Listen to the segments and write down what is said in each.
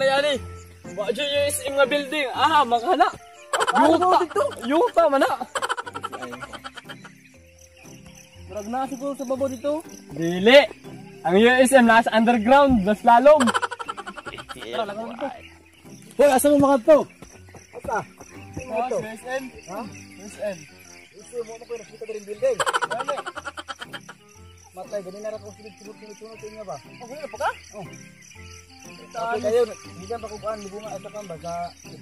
na yan eh. Wadyo yung SM nga building. Ah, makana. Yuta. Yuta man na. Murag na siguro sa babo dito. Dili. Ang USM nasa underground, mas lalong. Tara, lang dito. Hoy, asa mo mga to? Asa? Oh, USM. Ha? USM. Ito mo na ko nakita ko rin building. Dami. Matay, ganun na rin kung sinunod-sunod sa inyo ba? Oh, ganun pa ka? Oh. Okay kayo, hindi ka pakukuhan, libunga at saka ba sa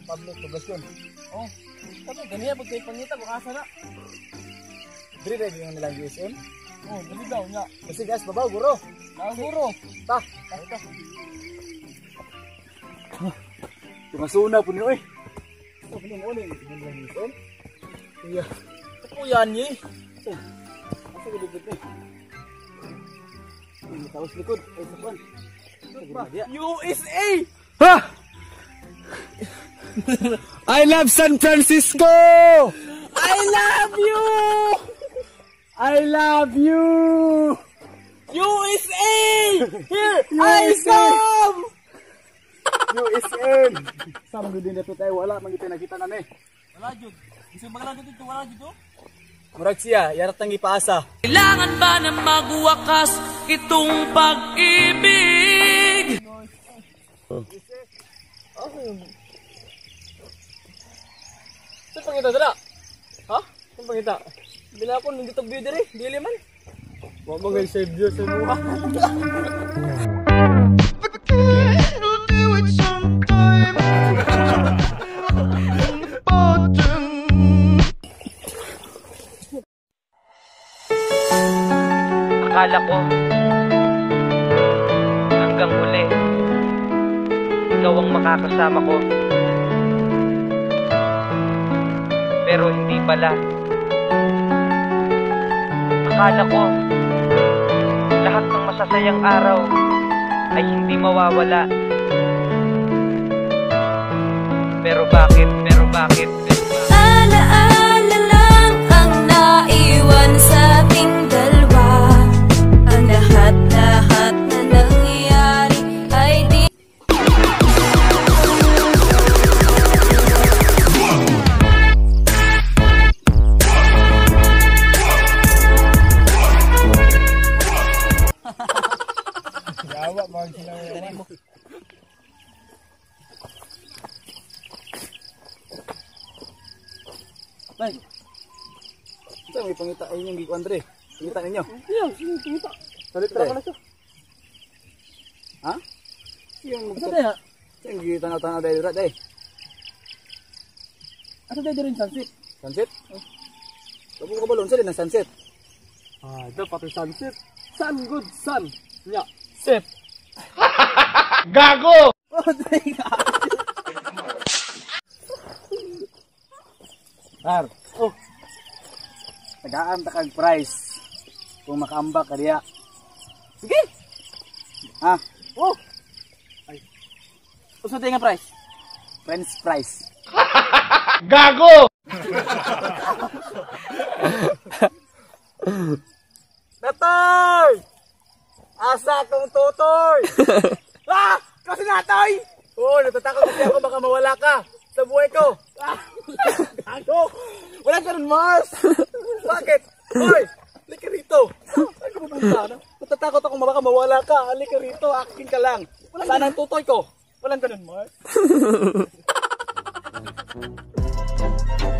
public poblasyon. Oh. Sabi, ganyan pag kayo pangita, makasa na. Diri rin yung nilang USM. Oh, dali daw nga. Kasi guys, babaw, guro. Naguro. Ta. Ta. Tumasuna po niyo eh. Ito ulit. Nilang USM. Iya. Ito po yan eh. Asa ko likod eh. Taos likod. Ay, sa. USA! Ha! I love San Francisco! I love you! I love you! USA! Here, I USA! come! USM! Sama din na to tayo. Wala, magita nakita na eh. Wala, Jud. Gusto ba lang dito? Wala, Jud. Murag siya, yarat nang ipaasa. Kailangan ba na magwakas itong pag-ibig? Saan pangita dala? Ha? Saan pangita? Bila ako nung dito view dire, dili man. Wa mo gay save view sa buha. Akala ko hanggang huli ikaw ang makakasama ko. Pero hindi pala. Akala ko lahat ng masasayang araw ay hindi mawawala. Pero bakit? Pero bakit? Yawa, mga sila mo. Nay, ito may pangita ay yung Biko Andre. Pangita ninyo. Yan, kita. Salit Tara re. pala siya. Ha? Yung magsa... Yung gitanaw-tanaw dahil rat eh. Asa daya rin sunset? Sunset? Tapos ko balon sa din ng sunset. Ah, ito pati sunset. Sun good sun. Nya. Set. Par. Oh. Tagaan ta kag price. Kung makaambak ka diya. Sige. Ha? Oh. Ay. Usa nga price. French fries. Natoy! Asa kong tutoy! ah! Kasi natoy! Oo, oh, natatakot kasi ako baka mawala ka sa buhay ko. Ah! Ako! Wala ka rin, Mars! Bakit? Hoy! Halika rito! Saan ka pupunta? Natatakot ako baka mawala ka. Halika rito, akin ka lang. Saan ang tutoy ko? Walang ganun, Mars.